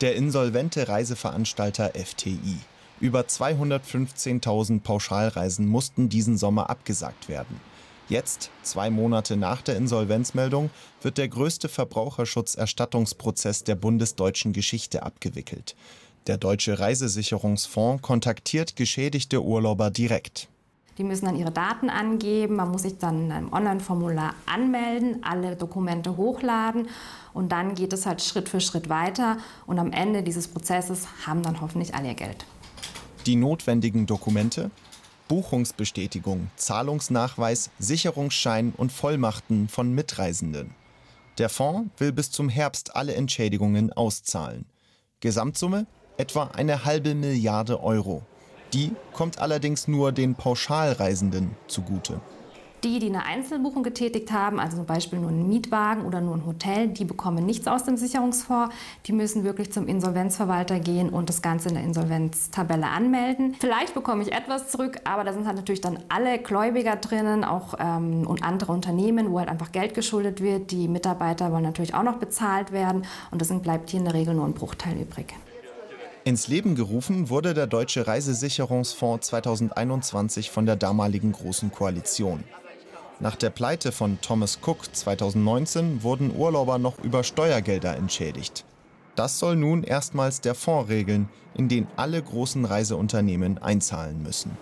Der insolvente Reiseveranstalter FTI. Über 215.000 Pauschalreisen mussten diesen Sommer abgesagt werden. Jetzt, zwei Monate nach der Insolvenzmeldung, wird der größte Verbraucherschutzerstattungsprozess der bundesdeutschen Geschichte abgewickelt. Der Deutsche Reisesicherungsfonds kontaktiert geschädigte Urlauber direkt. Die müssen dann ihre Daten angeben, man muss sich dann in einem Online-Formular anmelden, alle Dokumente hochladen und dann geht es halt Schritt für Schritt weiter und am Ende dieses Prozesses haben dann hoffentlich alle ihr Geld. Die notwendigen Dokumente? Buchungsbestätigung, Zahlungsnachweis, Sicherungsschein und Vollmachten von Mitreisenden. Der Fonds will bis zum Herbst alle Entschädigungen auszahlen. Gesamtsumme etwa eine halbe Milliarde Euro. Die kommt allerdings nur den Pauschalreisenden zugute. Die, die eine Einzelbuchung getätigt haben, also zum Beispiel nur einen Mietwagen oder nur ein Hotel, die bekommen nichts aus dem Sicherungsfonds. Die müssen wirklich zum Insolvenzverwalter gehen und das Ganze in der Insolvenztabelle anmelden. Vielleicht bekomme ich etwas zurück, aber da sind halt natürlich dann alle Gläubiger drinnen auch, ähm, und andere Unternehmen, wo halt einfach Geld geschuldet wird. Die Mitarbeiter wollen natürlich auch noch bezahlt werden und deswegen bleibt hier in der Regel nur ein Bruchteil übrig. Ins Leben gerufen wurde der Deutsche Reisesicherungsfonds 2021 von der damaligen Großen Koalition. Nach der Pleite von Thomas Cook 2019 wurden Urlauber noch über Steuergelder entschädigt. Das soll nun erstmals der Fonds regeln, in den alle großen Reiseunternehmen einzahlen müssen.